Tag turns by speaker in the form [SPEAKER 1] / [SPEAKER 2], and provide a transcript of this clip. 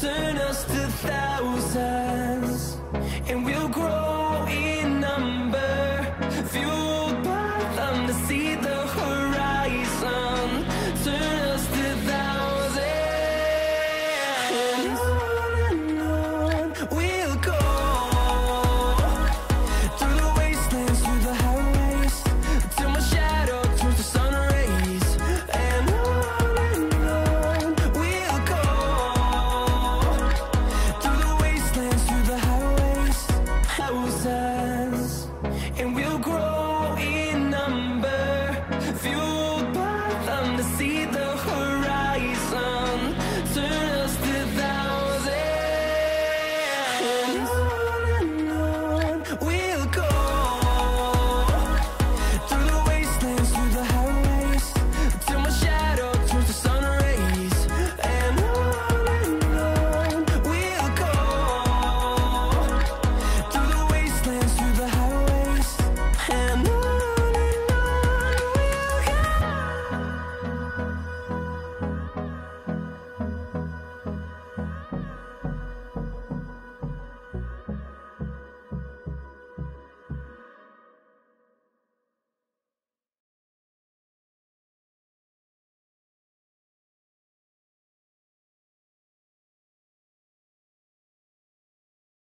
[SPEAKER 1] turn